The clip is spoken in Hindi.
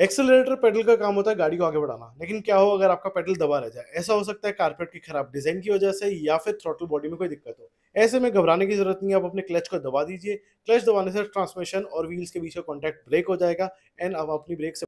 एक्सेलरेटर पेडल का काम होता है गाड़ी को आगे बढ़ाना। लेकिन क्या हो, अगर आपका पेडल दबा रह जाए, ऐसा हो सकता है कारपेट की खराब डिज़ाइन की वजह से या फिर थ्रोटल बॉडी में कोई दिक्कत हो। ऐसे में घबराने की ज़रूरत नहीं है, आप अपने क्लच को दबा दीजिए। क्लच दबाने से ट्रांसमिशन और व्हील्स के बीच का कॉन्टैक्ट ब्रेक हो जाएगा एंड आप अपनी ब्रेक से